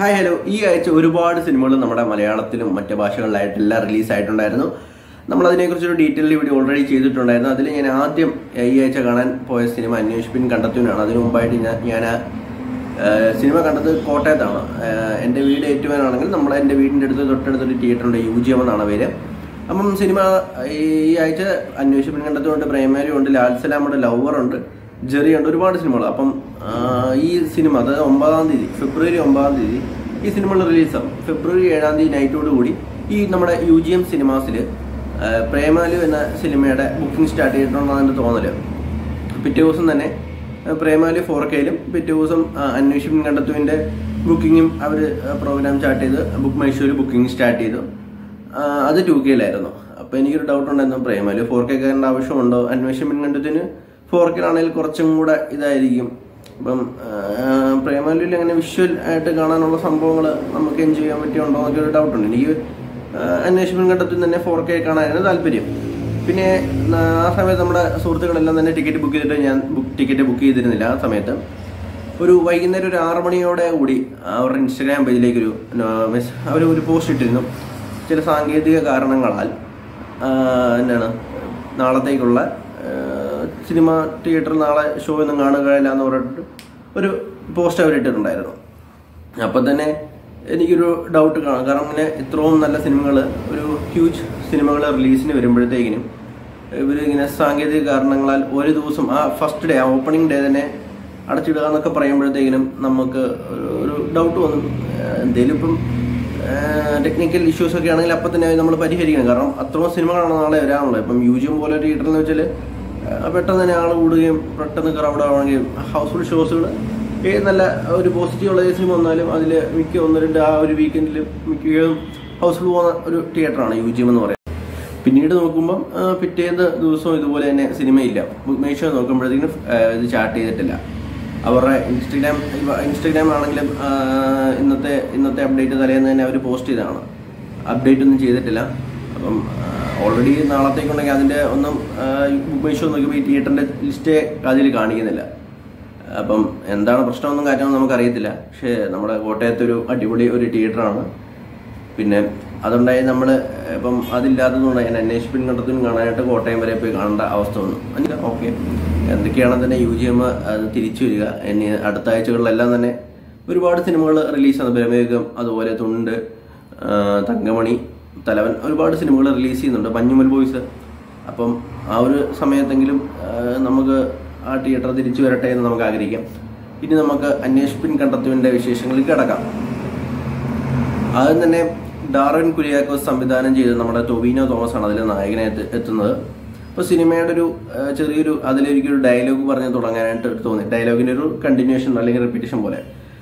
Hi hello ഈ ആഴ്ച ഒരുപാട് സിനിമകൾ നമ്മുടെ മലയാളത്തിലും മറ്റ് ഭാഷകളിലായിട്ടെല്ലാം റിലീസ് ആയിട്ടുണ്ടായിരുന്നു. നമ്മൾ അതിനെക്കുറിച്ചൊരു ഡീറ്റെയിൽ വീഡിയോ ഓൾറെഡി ചെയ്തിട്ടുണ്ടായിരുന്നു. അതിൽ ഞാൻ ആദ്യം ഈ ആഴ്ച കാണാൻ പോയ സിനിമ അന്വേഷിപ്പിൻ കണ്ടെത്തുവിനാണ് അതിനു മുമ്പായിട്ട് ഞാൻ ഞാൻ സിനിമ കണ്ടത് കോട്ടയത്താണ്. എന്റെ വീട് ഏറ്റുവാനാണെങ്കിൽ നമ്മൾ എന്റെ വീടിന്റെ അടുത്ത് തൊട്ടടുത്തൊരു തിയേറ്ററുണ്ട് യു ജി എം എന്നാണ് പേര്. അപ്പം സിനിമ ഈ ആഴ്ച അന്വേഷിപ്പിൻ കണ്ടെത്തുന്നുണ്ട് പ്രേമാരി ഉണ്ട് ലാൽ ലവറുണ്ട് ജെറി ഉണ്ട് ഒരുപാട് സിനിമകൾ അപ്പം ഈ സിനിമ അതായത് ഒമ്പതാം തീയതി ഫെബ്രുവരി ഒമ്പതാം തീയതി ഈ സിനിമകൾ റിലീസാവും ഫെബ്രുവരി ഏഴാം തീയതി നൈറ്റോട് കൂടി ഈ നമ്മുടെ യു ജി എം സിനിമാസിൽ പ്രേമാലു എന്ന സിനിമയുടെ ബുക്കിംഗ് സ്റ്റാർട്ട് ചെയ്തിട്ടുണ്ടെന്നാണ് എന്റെ തോന്നൽ. പിറ്റേ ദിവസം തന്നെ പ്രേമാലു ഫോർ കെയിലും പിറ്റേ ദിവസം അന്വേഷിപ്പിൻ കണ്ടെത്തുവിന്റെ ബുക്കിങ്ങും അവർ പ്രോഗ്രാം സ്റ്റാർട്ട് ചെയ്ത് ബുക്ക് മൈഷൂർ ബുക്കിംഗ് സ്റ്റാർട്ട് ചെയ്തു. അത് ടു കെയിലായിരുന്നു അപ്പോൾ എനിക്കൊരു ഡൗട്ട് ഉണ്ടായിരുന്നു പ്രേമാലു ഫോർ കെ കയറേണ്ട ആവശ്യമുണ്ടോ? അന്വേഷിപ്പിൻ കണ്ടെത്തിന് ഫോർ കെയിലാണെങ്കിൽ കുറച്ചും കൂടെ ഇതായിരിക്കും. ഇപ്പം പ്രേമലിൽ അങ്ങനെ വിഷ്വൽ ആയിട്ട് കാണാനുള്ള സംഭവങ്ങൾ നമുക്ക് എൻജോയ് ചെയ്യാൻ പറ്റിയുണ്ടോ എന്നൊക്കെ ഒരു ഡൗട്ട് ഉണ്ട്. എനിക്ക് അന്വേഷണം ഘട്ടത്തിൽ തന്നെ ഫോർ കെ കാണാനാണ് താല്പര്യം. പിന്നെ ആ, സമയത്ത് നമ്മുടെ സുഹൃത്തുക്കളെല്ലാം തന്നെ ടിക്കറ്റ് ബുക്ക് ചെയ്തിട്ട് ഞാൻ ടിക്കറ്റ് ബുക്ക് ചെയ്തിരുന്നില്ല ആ സമയത്ത്. ഒരു വൈകുന്നേരം ഒരു ആറ് മണിയോടെ കൂടി അവരുടെ ഇൻസ്റ്റാഗ്രാം പേജിലേക്ക് ഒരു അവർ ഒരു പോസ്റ്റ് ഇട്ടിരുന്നു. ചില സാങ്കേതിക കാരണങ്ങളാൽ എന്താണ് നാളത്തേക്കുള്ള സിനിമ തിയേറ്ററിൽ നാളെ ഷോ ഒന്നും കാണുകയില്ല എന്ന് പറഞ്ഞിട്ട് ഒരു പോസ്റ്റ് അവർ ഇട്ടിട്ടുണ്ടായിരുന്നു. അപ്പം തന്നെ എനിക്കൊരു ഡൗട്ട് കാണാം. കാരണം ഇങ്ങനെ ഇത്രയും നല്ല സിനിമകൾ ഒരു ഹ്യൂജ് സിനിമകൾ റിലീസിന് വരുമ്പോഴത്തേക്കിനും ഇവർ ഇങ്ങനെ സാങ്കേതിക കാരണങ്ങളാൽ ഒരു ദിവസം ആ ഫസ്റ്റ് ഡേ ആ ഓപ്പണിംഗ് ഡേ തന്നെ അടച്ചിടുക എന്നൊക്കെ പറയുമ്പോഴത്തേക്കിനും നമുക്ക് ഒരു- ഡൗട്ട് വന്നു. എന്തേലും ഇപ്പം ടെക്നിക്കൽ ഇഷ്യൂസ് ഒക്കെ ആണെങ്കിൽ അപ്പം തന്നെ നമ്മൾ പരിഹരിക്കണം. കാരണം അത്രയും സിനിമകളാണ് നാളെ വരാനുള്ളത്. ഇപ്പം യൂജിയം പോലെ തിയേറ്ററിൽ എന്ന് വെച്ചാൽ പെട്ടെന്ന് തന്നെ ആൾ കൂടുകയും പെട്ടെന്ന് ക്രൗഡ് ആവുകയും ഹൗസ്ഫുൾ ഷോസുകൾ നല്ല ഒരു പോസിറ്റീവുള്ള സിനിമ വന്നാലും അതിൽ മിക്ക ഒന്ന് രണ്ട് ആ ഒരു വീക്കെൻഡിൽ മിക്കതും ഹൗസ്ഫുൾ പോകുന്ന ഒരു തിയേറ്ററാണ് യു യൂജിയം എന്ന് പറയുന്നത് പിന്നീട് നോക്കുമ്പം പിറ്റേന്ന് ദിവസവും ഇതുപോലെ തന്നെ സിനിമയില്ല ബുക്ക് മൈ നോക്കുമ്പോഴത്തേക്കും ഇത് ചാർട്ട് ചെയ്തിട്ടില്ല. അവരുടെ ഇൻസ്റ്റഗ്രാം ഇൻസ്റ്റഗ്രാം ആണെങ്കിലും ഇന്നത്തെ ഇന്നത്തെ അപ്ഡേറ്റ് തലേന്ന് തന്നെ അവർ പോസ്റ്റ് ചെയ്തതാണ്. അപ്ഡേറ്റ് ഒന്നും ചെയ്തിട്ടില്ല. അപ്പം ഓൾറെഡി നാളത്തേക്കുണ്ടെങ്കിൽ അതിന്റെ ഒന്നും ബുക്ക് നോക്കിയപ്പോൾ ഈ തിയേറ്ററിന്റെ ലിസ്റ്റേ അതിൽ കാണിക്കുന്നില്ല. അപ്പം എന്താണ് പ്രശ്നമൊന്നും കാര്യമൊന്നും നമുക്കറിയത്തില്ല. പക്ഷേ നമ്മുടെ കോട്ടയത്ത് ഒരു അടിപൊളി ഒരു തിയേറ്ററാണ് പിന്നെ അതുണ്ടായി നമ്മൾ ഇപ്പം അതില്ലാത്തതുകൊണ്ട് ഞാൻ അന്വേഷിപ്പിൻ കണ്ടത്തിന് കാണാനായിട്ട് കോട്ടയം വരെ പോയി കാണേണ്ട അവസ്ഥ വന്നു. അല്ല ഓക്കെ. എന്തൊക്കെയാണെന്ന് തന്നെ യു ജി എം അത് തിരിച്ചു വരിക? ഇനി അടുത്ത ആഴ്ചകളിലെല്ലാം തന്നെ ഒരുപാട് സിനിമകൾ റിലീസാണ് ബ്രഹ്മയുഗം അതുപോലെ തുണ്ട് തങ്കമണി തലവൻ ഒരുപാട് സിനിമകൾ റിലീസ് ചെയ്യുന്നുണ്ട്. മഞ്ഞുമൽ ബോയ്സ് അപ്പം ആ ഒരു സമയത്തെങ്കിലും നമുക്ക് ആ തിയേറ്റർ തിരിച്ചു വരട്ടെ എന്ന് നമുക്ക് ആഗ്രഹിക്കാം. ഇനി നമുക്ക് അന്വേഷിപ്പിൻ കണ്ടെത്തുവിന്റെ വിശേഷങ്ങളിൽ കിടക്കാം. ആദ്യം തന്നെ ഡാർവിൻ കുര്യാക്കോസ് സംവിധാനം ചെയ്ത് നമ്മുടെ ടൊവിനോ തോമസ് ആണ് അതിൽ നായകനെ എത്തുന്നത്. അപ്പോൾ സിനിമയുടെ ഒരു ചെറിയൊരു അതിലൊരിക്കലും ഡയലോഗ് പറഞ്ഞ് തുടങ്ങാനായിട്ട് തോന്നി. ഡയലോഗിന്റെ ഒരു കണ്ടിന്യൂഷൻ അല്ലെങ്കിൽ റിപ്പീറ്റേഷൻ പോലെ.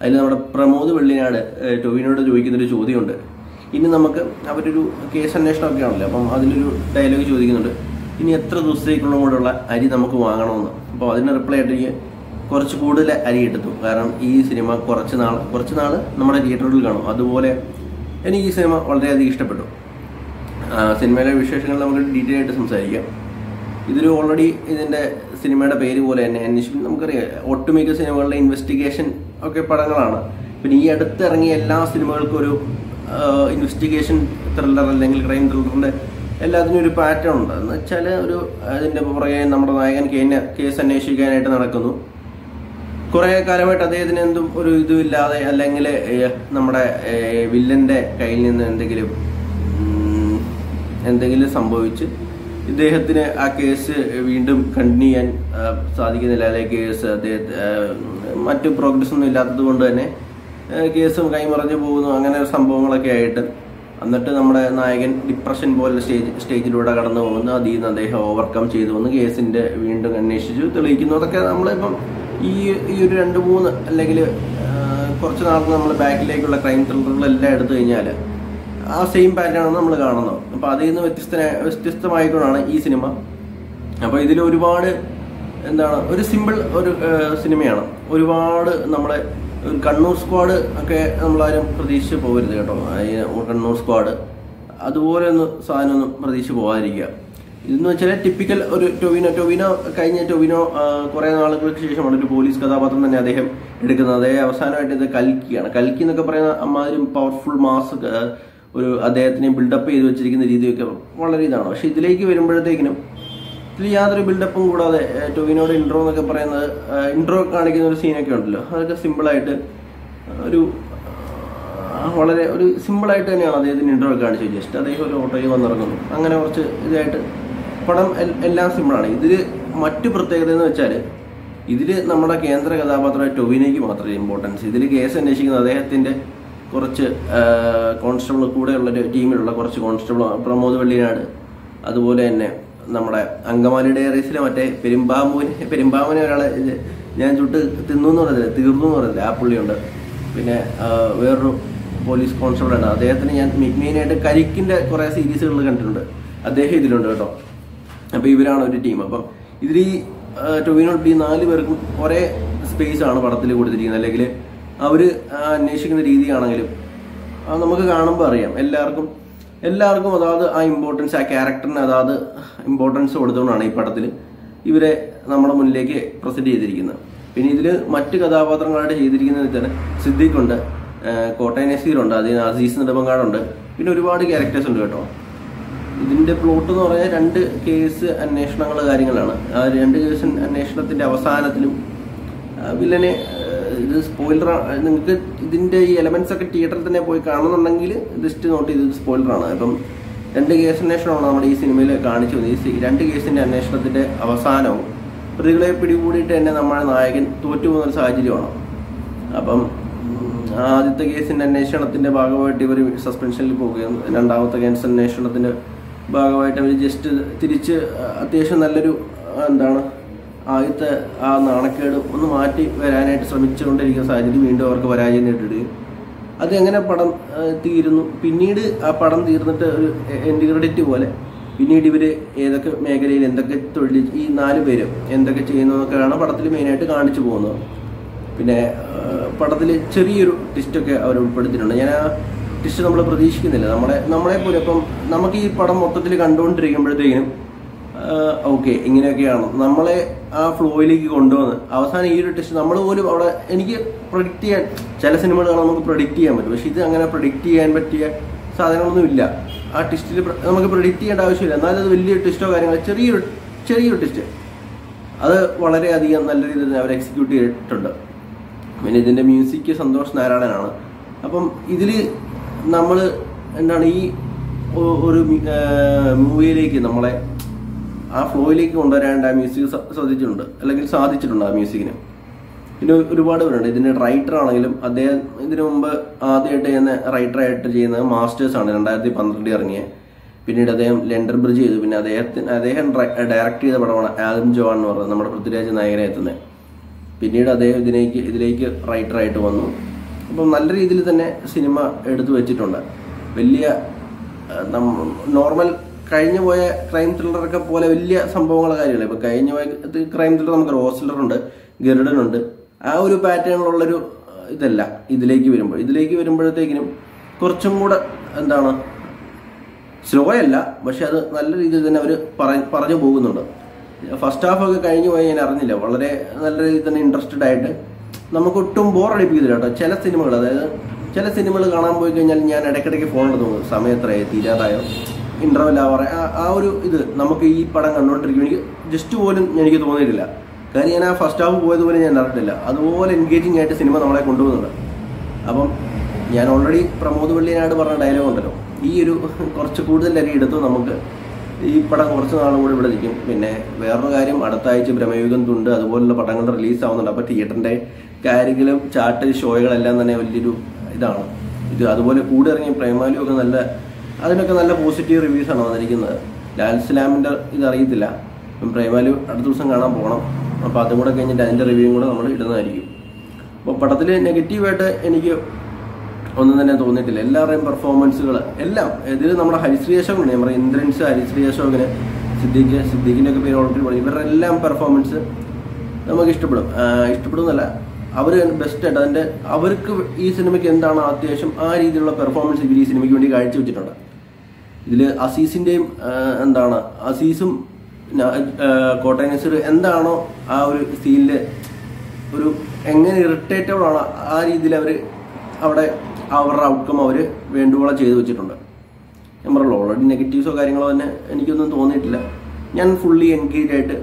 അതിൽ നമ്മുടെ പ്രമോദ് വെള്ളിനാട് ടൊവിനോട് ചോദിക്കുന്നൊരു ചോദ്യമുണ്ട്. ഇനി നമുക്ക് അവരൊരു കേസ് അന്വേഷണം ഒക്കെ ആണല്ലോ അപ്പം അതിലൊരു ഡയലോഗ് ചോദിക്കുന്നുണ്ട്. ഇനി എത്ര ദിവസത്തേക്കുള്ള കൂടെയുള്ള അരി നമുക്ക് വാങ്ങണമെന്ന്? അപ്പോൾ അതിന് റിപ്ലൈ ആയിട്ട് കുറച്ച് കൂടുതൽ അരി എടുത്തു കാരണം ഈ സിനിമ കുറച്ച് നാൾ കുറച്ച് നാൾ നമ്മുടെ തിയേറ്ററിൽ കാണും. അതുപോലെ എനിക്ക് ഈ സിനിമ വളരെയധികം ഇഷ്ടപ്പെട്ടു. സിനിമയിലെ വിശേഷങ്ങൾ നമുക്ക് ഡീറ്റെയിൽ ആയിട്ട് സംസാരിക്കാം. ഇതൊരു ഓൾറെഡി ഇതിന്റെ സിനിമയുടെ പേര് പോലെ തന്നെ അന്വേഷിക്കും നമുക്കറിയാം. ഒട്ടുമിക്ക സിനിമകളിലെ ഇൻവെസ്റ്റിഗേഷൻ ഒക്കെ പടങ്ങളാണ്. പിന്നെ ഈ അടുത്തിറങ്ങിയ എല്ലാ സിനിമകൾക്കും ഒരു ഇൻവെസ്റ്റിഗേഷൻ ത്രില്ലർ അല്ലെങ്കിൽ ക്രൈം ത്രില്ലറിന്റെ എല്ലാത്തിനും ഒരു പാറ്റേൺ ഉണ്ട്. എന്ന് വെച്ചാൽ ഒരു അതിന്റെ പുറകെ നമ്മുടെ നായകൻ കേന- കേസ് അന്വേഷിക്കാനായിട്ട് നടക്കുന്നു. കുറേ കാലമായിട്ട് അദ്ദേഹത്തിന് എന്തും ഒരു ഇതുമില്ലാതെ അല്ലെങ്കിൽ നമ്മുടെ വില്ലന്റെ കയ്യിൽ നിന്ന് എന്തെങ്കിലും എന്തെങ്കിലും സംഭവിച്ച് ഇദ്ദേഹത്തിന് ആ കേസ് വീണ്ടും കണ്ടിന്യൂ ചെയ്യാൻ സാധിക്കുന്നില്ല. അല്ലെങ്കിൽ കേസ് അദ്ദേഹത്തെ മറ്റു പ്രോഗ്രസ് ഒന്നും ഇല്ലാത്തത് കൊണ്ട് തന്നെ കേസും കൈമറഞ്ഞു പോകുന്നു. അങ്ങനെ സംഭവങ്ങളൊക്കെ ആയിട്ട് എന്നിട്ട് നമ്മുടെ നായകൻ ഡിപ്രഷൻ പോലെ സ്റ്റേജ് സ്റ്റേജിലൂടെ കടന്നു പോകുന്നു. അതിൽ നിന്ന് അദ്ദേഹം ഓവർകം ചെയ്തു വന്ന്. കേസിന്റെ വീണ്ടും അന്വേഷിച്ചു. തെളിയിക്കുന്നു. അതൊക്കെ നമ്മളിപ്പം ഈ ഈ ഒരു രണ്ട് മൂന്ന് അല്ലെങ്കിൽ കുറച്ച് നാളത്തെ നമ്മൾ ബാക്കിലേക്കുള്ള ക്രൈം ത്രില്ലറുകളെല്ലാം എടുത്തു കഴിഞ്ഞാൽ ആ സെയിം പാറ്റേണാണ് നമ്മൾ കാണുന്നത്. അപ്പോൾ അതിൽ നിന്ന് വ്യത്യസ്ത വ്യത്യസ്തമായിക്കൊണ്ടാണ് ഈ സിനിമ. അപ്പോൾ ഇതിൽ ഒരുപാട് എന്താണ് ഒരു സിമ്പിൾ ഒരു സിനിമയാണ്. ഒരുപാട് നമ്മളെ കണ്ണൂർ സ്ക്വാഡ് ഒക്കെ നമ്മളാരും പ്രതീക്ഷിച്ച് പോകരുത് കേട്ടോ. കണ്ണൂർ സ്ക്വാഡ് അതുപോലെ ഒന്ന് സാധനമൊന്നും പ്രതീക്ഷിച്ച് പോകാതിരിക്കുക. ഇതെന്ന് വെച്ചാൽ ടിപ്പിക്കൽ ഒരു ടൊവിനോ ടൊവിനോ കഴിഞ്ഞ ടൊവിനോ കുറെ നാളുകൾക്ക് ശേഷമാണ് ഒരു പോലീസ് കഥാപാത്രം തന്നെ അദ്ദേഹം എടുക്കുന്നത്. അതേ അവസാനമായിട്ട് ഇത് കൽക്കിയാണ്. കൽക്കി എന്നൊക്കെ പറയുന്ന അമ്മാതിരും പവർഫുൾ മാസ് ഒരു അദ്ദേഹത്തിനെ ബിൽഡപ്പ് ചെയ്ത് വെച്ചിരിക്കുന്ന രീതിയൊക്കെ വളരെ ഇതാണ്. പക്ഷെ ഇതിലേക്ക് വരുമ്പോഴത്തേക്കിനും ഇതിൽ യാതൊരു ബിൽഡപ്പും കൂടാതെ ടൊവിനോട് ഇൻട്രോ എന്നൊക്കെ പറയുന്നത് ഇൻട്രോ കാണിക്കുന്ന ഒരു സീനൊക്കെ ഉണ്ടല്ലോ. അതൊക്കെ സിമ്പിളായിട്ട് ഒരു വളരെ ഒരു സിമ്പിളായിട്ട് തന്നെയാണ് അദ്ദേഹത്തിന് ഇൻട്രോ കാണിച്ചു ജസ്റ്റ് അദ്ദേഹം ഒരു ഓട്ടോയിൽ വന്നിറങ്ങുന്നു. അങ്ങനെ കുറച്ച് ഇതായിട്ട് പടം എല്ലാം സിമ്പിളാണ് ഇതിൽ മറ്റു പ്രത്യേകത എന്ന് വെച്ചാൽ ഇതിൽ നമ്മുടെ കേന്ദ്ര കഥാപാത്രമായ ടൊവിനോയ്ക്ക് മാത്രമേ ഇമ്പോർട്ടൻസ് ഇതിൽ കേസ് അന്വേഷിക്കുന്ന അദ്ദേഹത്തിന്റെ കുറച്ച് കോൺസ്റ്റബിൾ കൂടെയുള്ള ഒരു ടീമിലുള്ള കുറച്ച് കോൺസ്റ്റബിൾ പ്രമോദ് വെള്ളിനാട്. അതുപോലെ തന്നെ നമ്മുടെ അങ്കമാലി ഡയറീസിലെ മറ്റേ പെരുമ്പാമ്പൂന് പെരുമ്പാമ്പൂനെ ഒരാളെ ഞാൻ ചുട്ട് തിന്നു എന്ന് പറയത്തില്ല തീർന്നു എന്ന് പറയത്തില്ല ആ പുള്ളിയുണ്ട്. പിന്നെ വേറൊരു പോലീസ് കോൺസ്റ്റബിളാണ് അദ്ദേഹത്തിന് ഞാൻ മെയിനായിട്ട് കരിക്കിന്റെ കുറേ സീരീസുകൾ കണ്ടിട്ടുണ്ട്. അദ്ദേഹം ഇതിലുണ്ട് കേട്ടോ. അപ്പോൾ ഇവരാണ് ഒരു ടീം അപ്പം ഇതിൽ ഈ ടൊവിനോട്ട് ടൊവിനോ ഈ നാല് പേർക്കും ഒരേ സ്പേസ് ആണ് പടത്തിൽ കൊടുത്തിരിക്കുന്നത്. അല്ലെങ്കിൽ അവർ ആ, അന്വേഷിക്കുന്ന രീതിയാണെങ്കിലും നമുക്ക് കാണുമ്പോൾ അറിയാം. എല്ലാവർക്കും എല്ലാവർക്കും അതാത് ആ ഇമ്പോർട്ടൻസ് ആ ക്യാരക്ടറിന് അതാത് ഇമ്പോർട്ടൻസ് കൊടുത്തുകൊണ്ടാണ് ഈ പടത്തിൽ ഇവരെ നമ്മുടെ മുന്നിലേക്ക് പ്രസന്റ് ചെയ്തിരിക്കുന്നത്. പിന്നെ ഇതിൽ മറ്റ് കഥാപാത്രങ്ങളായിട്ട് ചെയ്തിരിക്കുന്നത് തന്നെ സിദ്ദീഖുണ്ട് കോട്ടയ നസീറുണ്ട് അതിന് അസീസ് നെടുമങ്ങാടുണ്ട് പിന്നെ ഒരുപാട് ക്യാരക്ടേഴ്സ് ഉണ്ട് കേട്ടോ. ഇതിന്റെ പ്ലോട്ട് എന്ന് പറഞ്ഞാൽ രണ്ട് കേസ് അന്വേഷണങ്ങൾ കാര്യങ്ങളാണ്. ആ രണ്ട് കേസ് അന്വേഷണത്തിന്റെ അവസാനത്തിലും വില്ലനെ ഇത് സ്പോയിലർ നിങ്ങൾക്ക് ഇതിന്റെ ഈ എലമെന്റ്സ് ഒക്കെ തിയേറ്ററിൽ തന്നെ പോയി കാണുന്നുണ്ടെങ്കിൽ ജസ്റ്റ് നോട്ട് ചെയ്ത് സ്പോയിലറാണ് അപ്പം രണ്ട് കേസ് അന്വേഷണമാണ് നമ്മുടെ ഈ സിനിമയിൽ കാണിച്ചു വന്നത്. ഈ രണ്ട് കേസിന്റെ അന്വേഷണത്തിന്റെ അവസാനവും പ്രതികളെ പിടികൂടിയിട്ട് തന്നെ നമ്മുടെ നായകൻ തോറ്റുപോകുന്ന ഒരു സാഹചര്യമാണ്. അപ്പം ആദ്യത്തെ കേസിന്റെ അന്വേഷണത്തിന്റെ ഭാഗമായിട്ട് ഇവർ സസ്പെൻഷനിൽ പോവുകയും രണ്ടാമത്തെ കേസ് അന്വേഷണത്തിന്റെ ഭാഗമായിട്ട് അവർ ജസ്റ്റ് തിരിച്ച് അത്യാവശ്യം നല്ലൊരു എന്താണ് ആദ്യത്തെ ആ നാണക്കേട് ഒന്ന് മാറ്റി വരാനായിട്ട് ശ്രമിച്ചുകൊണ്ടിരിക്കുന്ന സാഹചര്യം വീണ്ടും അവർക്ക് പരാജയം നേരിടുകയും അത് എങ്ങനെ പടം തീരുന്നു? പിന്നീട് ആ പടം തീർന്നിട്ട് ഒരു എൻഡ് ക്രെഡിറ്റ് പോലെ. പിന്നീട് ഇവർ ഏതൊക്കെ മേഖലയിൽ എന്തൊക്കെ തൊഴിൽ ഈ നാല് പേരും എന്തൊക്കെ ചെയ്യുന്നു എന്നൊക്കെയാണ് പടത്തിൽ മെയിനായിട്ട് കാണിച്ചു പോകുന്നത്. പിന്നെ പടത്തിൽ ചെറിയൊരു ടിസ്റ്റൊക്കെ അവർ ഉൾപ്പെടുത്തിയിട്ടുണ്ട്. ഞാൻ ആ ടിസ്റ്റ് നമ്മൾ പ്രതീക്ഷിക്കുന്നില്ല. നമ്മളെ നമ്മളെ പോലെ ഇപ്പം നമുക്ക് ഈ പടം മൊത്തത്തിൽ കണ്ടുകൊണ്ടിരിക്കുമ്പോഴത്തേക്കിനും ഓക്കെ ഇങ്ങനെയൊക്കെയാണ്. നമ്മളെ ആ ഫ്ലോയിലേക്ക് കൊണ്ടുവന്ന്. അവസാനം ഈ ഒരു ടെസ്റ്റ് നമ്മൾ പോലും അവിടെ എനിക്ക് പ്രൊഡിക്റ്റ് ചെയ്യാൻ ചില സിനിമകൾ നമുക്ക് പ്രൊഡിക്റ്റ് ചെയ്യാൻ പറ്റും. പക്ഷെ ഇത് അങ്ങനെ പ്രൊഡിക്റ്റ് ചെയ്യാൻ പറ്റിയ സാധനങ്ങളൊന്നും ഇല്ല. ആ ടെസ്റ്റിൽ നമുക്ക് പ്രൊഡിക്റ്റ് ചെയ്യേണ്ട ആവശ്യമില്ല. എന്നാലും അത് വലിയ ടെസ്റ്റോ കാര്യങ്ങളോ ചെറിയൊരു ചെറിയൊരു ടെസ്റ്റ് അത് വളരെയധികം നല്ല രീതിയിൽ തന്നെ അവർ എക്സിക്യൂട്ട് ചെയ്തിട്ടുണ്ട്. പിന്നെ ഇതിന്റെ മ്യൂസിക് സന്തോഷ് നാരായണനാണ്. അപ്പം ഇതിൽ നമ്മൾ എന്താണ് ഈ ഒരു മൂവിയിലേക്ക് നമ്മളെ ആ ഫ്ലോയിലേക്ക് കൊണ്ടുവരാണ്ട് ആ മ്യൂസിക് ശ്രദ്ധിച്ചിട്ടുണ്ട്. അല്ലെങ്കിൽ സാധിച്ചിട്ടുണ്ട് ആ മ്യൂസിക്കിന്. പിന്നെ ഒരുപാട് പേരുണ്ട്. ഇതിന്റെ റൈറ്റർ ആണെങ്കിലും അദ്ദേഹം ഇതിനു മുമ്പ് ആദ്യമായിട്ട് ചെയ്യുന്ന റൈറ്ററായിട്ട് ചെയ്യുന്നത് മാസ്റ്റേഴ്സ് ആണ്. രണ്ടായിരത്തി പന്ത്രണ്ടിൽ ഇറങ്ങിയ. പിന്നീട് അദ്ദേഹം ലെൻഡർ ബ്രിഡ്ജ് ചെയ്തു. പിന്നെ അദ്ദേഹത്തിന് അദ്ദേഹം ഡയറക്ട് ചെയ്ത പടമാണ് ആദം ജോൺ എന്ന് പറയുന്നത്. നമ്മുടെ പൃഥ്വിരാജ് നായകനെ എത്തുന്നത്. പിന്നീട് അദ്ദേഹം ഇതിലേക്ക് ഇതിലേക്ക് റൈറ്ററായിട്ട് വന്നു. അപ്പം നല്ല രീതിയിൽ തന്നെ സിനിമ എടുത്തു വെച്ചിട്ടുണ്ട്. വലിയ നോർമൽ കഴിഞ്ഞു പോയ ക്രൈം ത്രില്ലറൊക്കെ പോലെ വലിയ സംഭവങ്ങളെ കാര്യമില്ല ഇപ്പൊ കഴിഞ്ഞു പോയ ക്രൈം ത്രില്ലർ നമുക്ക് ഹോസ്റ്റലർ ഉണ്ട് ഉണ്ട്. ആ ഒരു പാറ്റേണിലുള്ളൊരു ഇതല്ല. ഇതിലേക്ക് വരുമ്പോൾ ഇതിലേക്ക് വരുമ്പോഴത്തേക്കിനും കുറച്ചും കൂടെ എന്താണ് സ്ലോ അല്ല പക്ഷെ അത് നല്ല രീതിയിൽ തന്നെ അവർ പറഞ്ഞു പോകുന്നുണ്ട്. ഫസ്റ്റ് ഹാഫ് ഒക്കെ കഴിഞ്ഞു പോയി ഞാൻ അറിഞ്ഞില്ല. വളരെ നല്ല രീതിയിൽ തന്നെ ഇൻട്രസ്റ്റഡ് ആയിട്ട്. നമുക്ക് ഒട്ടും ബോർ അടിപ്പിക്കില്ല കേട്ടോ. ചില സിനിമകൾ അതായത് ചില സിനിമകൾ കാണാൻ പോയി കഴിഞ്ഞാൽ ഞാൻ ഇടയ്ക്കിടയ്ക്ക് ഫോണിൽ തോന്നുന്നു സമയത്രയോ എത്രയായി? ഇന്റർവെൽ ആവാറ ആ ഒരു ഇത് നമുക്ക് ഈ പടം കണ്ടുകൊണ്ടിരിക്കും എനിക്ക് ജസ്റ്റ് പോലും എനിക്ക് തോന്നിയിട്ടില്ല. കാര്യം ഞാൻ ആ ഫസ്റ്റ് ഹാഫ് പോയതുപോലെ പോലും ഞാൻ അറിഞ്ഞിട്ടില്ല അതുപോലെ എൻഗേജിങ് ആയിട്ട് സിനിമ നമ്മളെ കൊണ്ടുപോകുന്നുണ്ട്. അപ്പം ഞാൻ ഓൾറെഡി പ്രമോദ് വെള്ളിനാട് പറഞ്ഞ ഡയലോഗ് ഉണ്ടല്ലോ. ഈ ഒരു കുറച്ച് കൂടുതൽ അരി എടുത്തു നമുക്ക് ഈ പടം കുറച്ച് നാളും കൂടി ഇവിടെ നിൽക്കും. പിന്നെ വേറൊരു കാര്യം അടുത്ത ആഴ്ച ബ്രഹ്മയുഗം തുണ്ട് അതുപോലുള്ള പടങ്ങൾ റിലീസ് ആവുന്നുണ്ട്. അപ്പോൾ തിയേറ്ററിന്റെ കാര്യങ്ങളും ചാട്ട് ഷോകളെല്ലാം തന്നെ വലിയൊരു ഇതാണ്. ഇത് അതുപോലെ കൂടെ ഇറങ്ങിയ പ്രേമാലിയൊക്കെ നല്ല അതിനൊക്കെ നല്ല പോസിറ്റീവ് റിവ്യൂസ് ആണ് വന്നിരിക്കുന്നത്. ലാൽ സ്ലാമിന്റെ ഇതറിയത്തില്ല പ്രേമാലു അടുത്ത ദിവസം കാണാൻ പോകണം. അപ്പോൾ അതും കൂടെ കഴിഞ്ഞിട്ട് അതിന്റെ റിവ്യൂ കൂടെ നമ്മൾ ഇടുന്നതായിരിക്കും. അപ്പോൾ പടത്തിൽ നെഗറ്റീവായിട്ട് എനിക്ക് ഒന്നും തന്നെ തോന്നിയിട്ടില്ല. എല്ലാവരുടെയും പെർഫോമൻസുകൾ എല്ലാം ഇതിൽ നമ്മുടെ ഹരിശ്രീ അശോകൻ നമ്മുടെ ഇന്ദ്രൻസ് ഹരിശ്രീ അശോകന് സിദ്ദീഖ് സിദ്ദീഖിന്റെ ഒക്കെ പേര് ഓൾറെഡി പറയും ഇവരുടെ എല്ലാം പെർഫോമൻസ് നമുക്ക് ഇഷ്ടപ്പെടും. ഇഷ്ടപ്പെടുന്നല്ല അവർ ബെസ്റ്റ് ആയിട്ട് അതിന്റെ അവർക്ക് ഈ സിനിമയ്ക്ക് എന്താണ് അത്യാവശ്യം ആ രീതിയിലുള്ള പെർഫോമൻസ് ഇവർ ഈ സിനിമയ്ക്ക് വേണ്ടി കാഴ്ചവെച്ചിട്ടുണ്ട്. ഇതിൽ അസീസിന്റെയും എന്താണ് അസീസും കോട്ടയം നസീർ എന്താണോ ആ ഒരു സീനിൽ ഒരു എങ്ങനെ ഇറിറ്റേറ്റബിൾ ആണ് ആ രീതിയിൽ അവർ അവിടെ അവരുടെ ഔട്ട്കം അവർ വേണ്ടുവോളം ചെയ്തു വെച്ചിട്ടുണ്ട്. ഞാൻ പറഞ്ഞല്ലോ ഓൾറെഡി നെഗറ്റീവ്സോ കാര്യങ്ങളോ തന്നെ എനിക്കൊന്നും തോന്നിയിട്ടില്ല. ഞാൻ ഫുള്ളി എൻഗേജ് ആയിട്ട്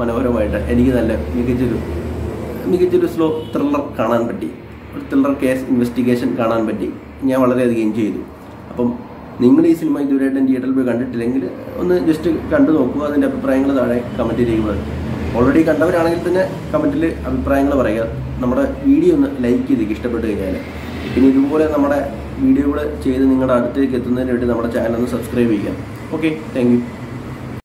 മനോഹരമായിട്ട് എനിക്ക് നല്ല മികച്ചൊരു മികച്ചൊരു സ്ലോ ത്രില്ലർ കാണാൻ പറ്റി. ഒരു ത്രില്ലർ കേസ് ഇൻവെസ്റ്റിഗേഷൻ കാണാൻ പറ്റി. ഞാൻ വളരെയധികം എൻജോയ് ചെയ്തു. അപ്പം നിങ്ങൾ ഈ സിനിമ ഇതുവരെയായിട്ടും തിയേറ്ററിൽ പോയി കണ്ടിട്ടില്ലെങ്കിൽ ഒന്ന് ജസ്റ്റ് കണ്ടു നോക്കുക അതിന്റെ അഭിപ്രായങ്ങൾ താഴെ കമന്റ് ചെയ്യുക. ഓൾറെഡി കണ്ടവരാണെങ്കിൽ തന്നെ കമന്റിൽ അഭിപ്രായങ്ങൾ പറയുക. നമ്മുടെ വീഡിയോ ഒന്ന് ലൈക്ക് ചെയ്ത് ഇഷ്ടപ്പെട്ട് കഴിഞ്ഞാൽ പിന്നെ ഇതുപോലെ നമ്മുടെ വീഡിയോകൾ ചെയ്ത് നിങ്ങളുടെ അടുത്തേക്ക് എത്തുന്നതിന് വേണ്ടി നമ്മുടെ ചാനൽ ഒന്ന് സബ്സ്ക്രൈബ് ചെയ്യാം ഓക്കെ താങ്ക്